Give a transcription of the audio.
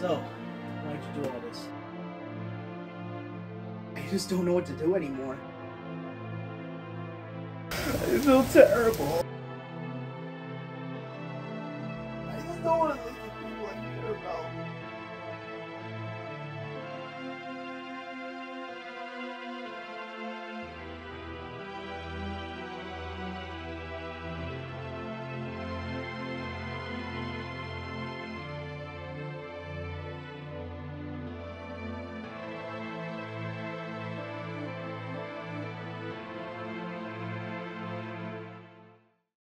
So, why'd you do all this? I just don't know what to do anymore. I feel terrible. I just don't want to leave the people I care about.